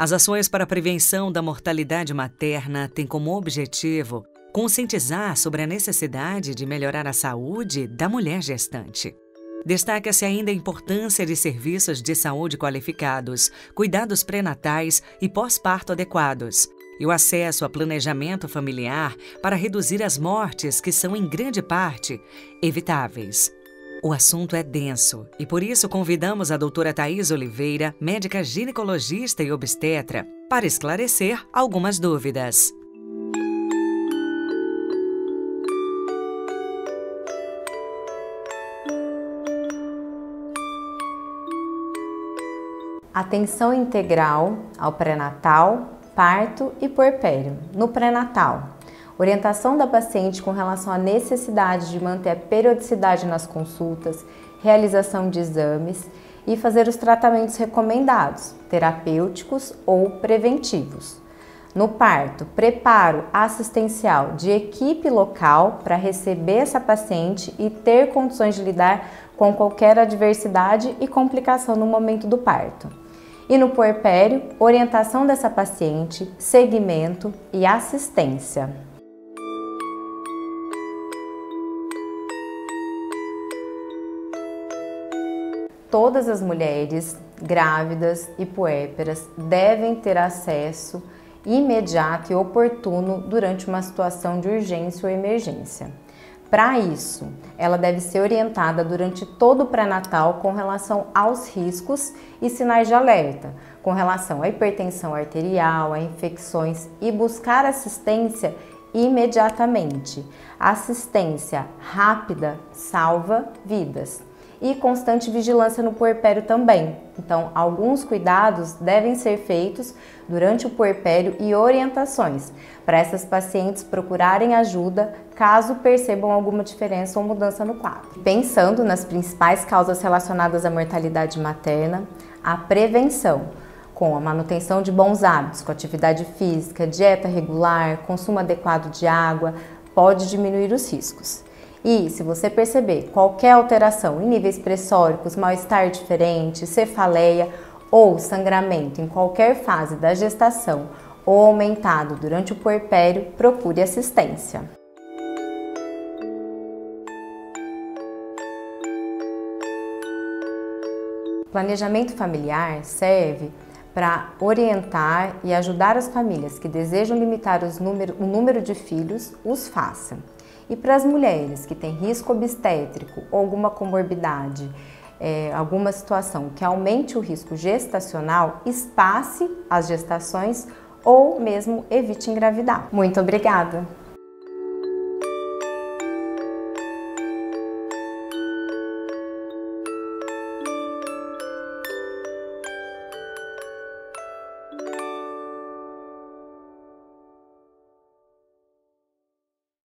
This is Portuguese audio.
As ações para a prevenção da mortalidade materna têm como objetivo conscientizar sobre a necessidade de melhorar a saúde da mulher gestante. Destaca-se ainda a importância de serviços de saúde qualificados, cuidados pré-natais e pós-parto adequados, e o acesso a planejamento familiar para reduzir as mortes que são, em grande parte, evitáveis. O assunto é denso e por isso convidamos a doutora Thais Oliveira, médica ginecologista e obstetra, para esclarecer algumas dúvidas. Atenção integral ao pré-natal, parto e puerpério. No pré-natal, orientação da paciente com relação à necessidade de manter a periodicidade nas consultas, realização de exames e fazer os tratamentos recomendados, terapêuticos ou preventivos. No parto, preparo assistencial de equipe local para receber essa paciente e ter condições de lidar com qualquer adversidade e complicação no momento do parto. E no puerpério, orientação dessa paciente, segmento e assistência. Todas as mulheres grávidas e puérperas devem ter acesso imediato e oportuno durante uma situação de urgência ou emergência. Para isso, ela deve ser orientada durante todo o pré-natal com relação aos riscos e sinais de alerta, com relação à hipertensão arterial, a infecções e buscar assistência imediatamente. Assistência rápida salva vidas e constante vigilância no puerpério também. Então, alguns cuidados devem ser feitos durante o puerpério e orientações para essas pacientes procurarem ajuda caso percebam alguma diferença ou mudança no quadro. Pensando nas principais causas relacionadas à mortalidade materna, a prevenção com a manutenção de bons hábitos, com atividade física, dieta regular, consumo adequado de água, pode diminuir os riscos. E se você perceber qualquer alteração em níveis pressóricos, mal-estar diferente, cefaleia ou sangramento em qualquer fase da gestação ou aumentado durante o puerpério, procure assistência. Planejamento familiar serve para orientar e ajudar as famílias que desejam limitar número, o número de filhos, os façam. E para as mulheres que têm risco obstétrico ou alguma comorbidade, é, alguma situação que aumente o risco gestacional, espace as gestações ou mesmo evite engravidar. Muito obrigada!